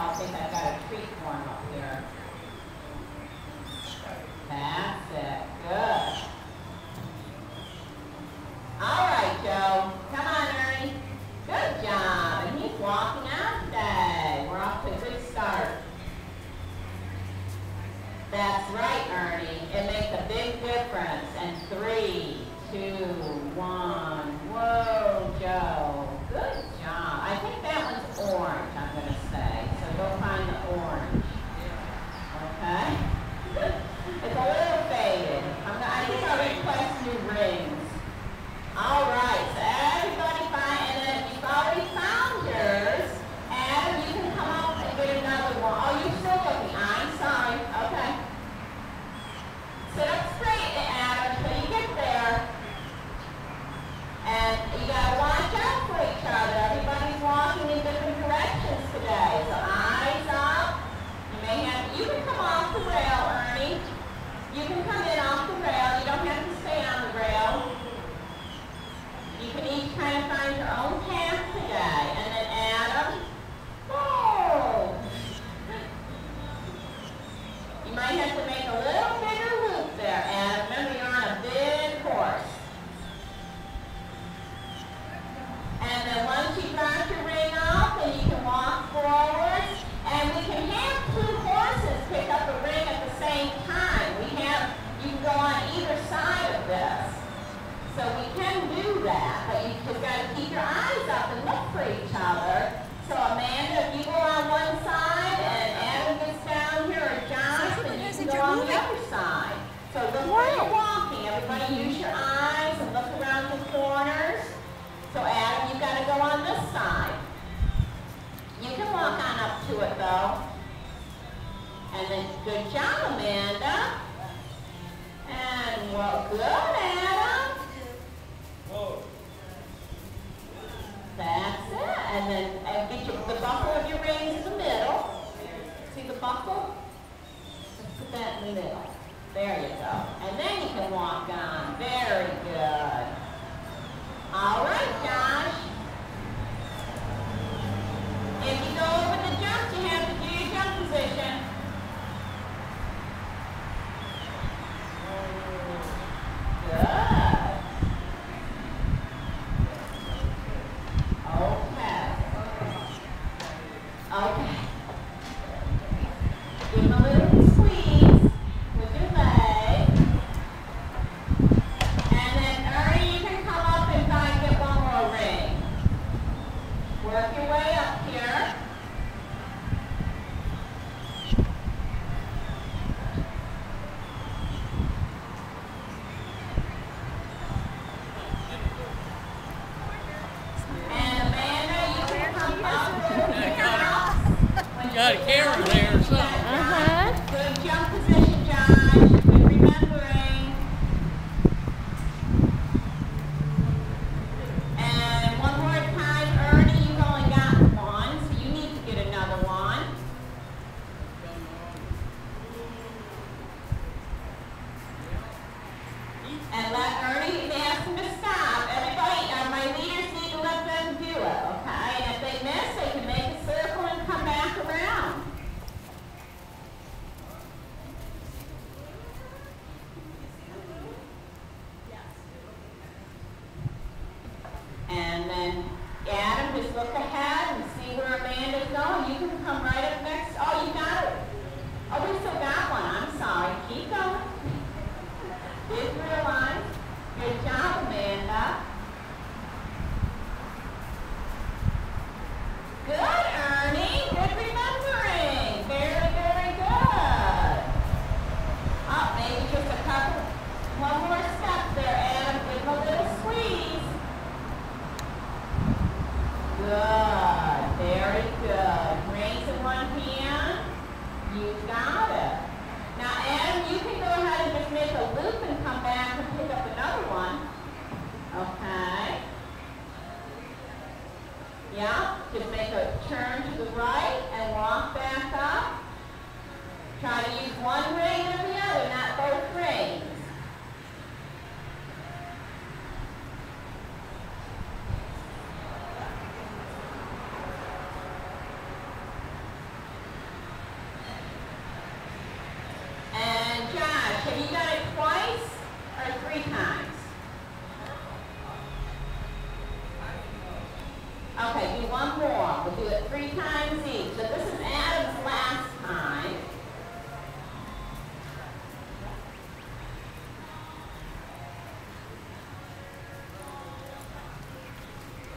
I think I've got a creek form up here. So keep your eyes up and look for each other. So Amanda, if you go on one side and Adam gets down here or Josh, then you can go on the other side. So look where you're walking. Everybody use your eyes and look around the corners. So Adam, you've got to go on this side. You can walk on up to it though. And then good job, Amanda. and then get the buckle of your reins is the middle. See the buckle? Let's put that in the middle. There you go. And then you can walk on. Very good. All right, Josh. Got a camera.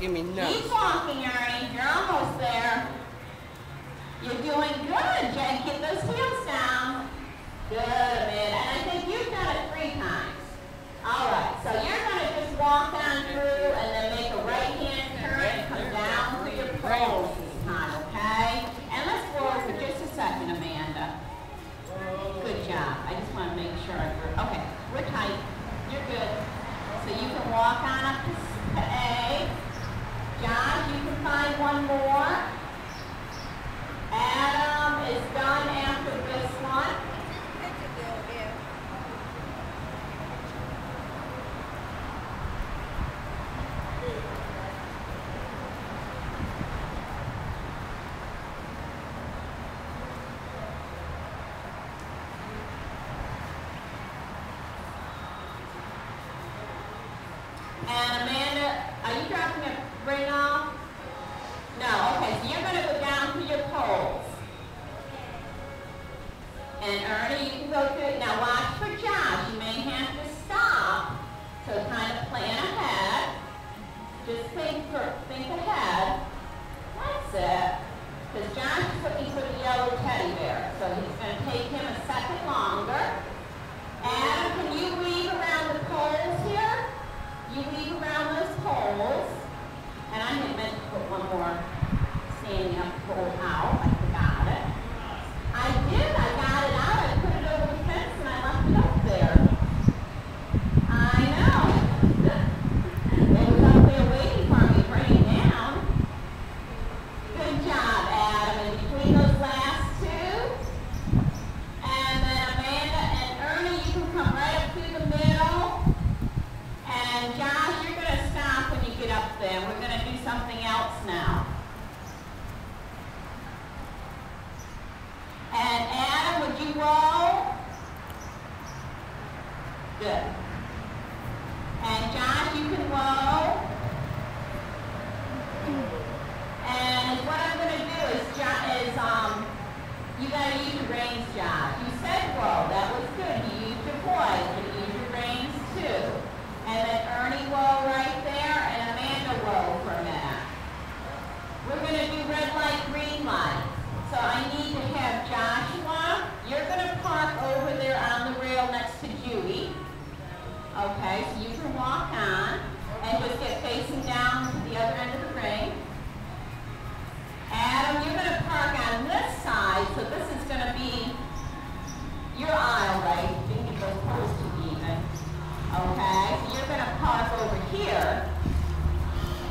Give me none. Keep walking, Ari. You're almost there. You're doing good. Try keep those heels down. Good. And Amanda, are you dropping it ring off? No, okay, so you're going to go down to your poles. And Ernie, you can go to, now why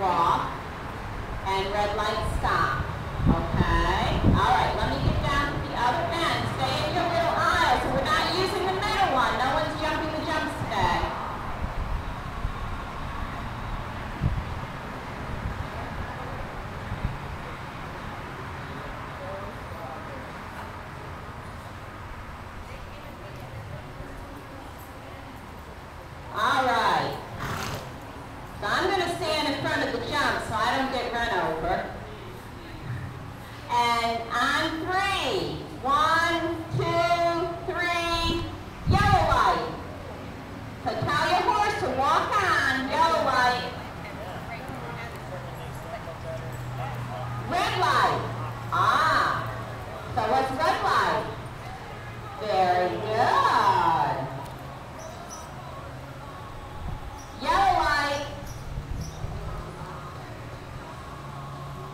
raw, and red light stop. Okay? All right.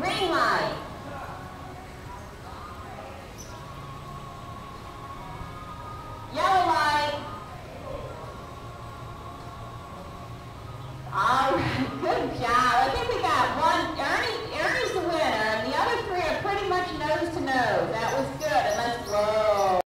累吗？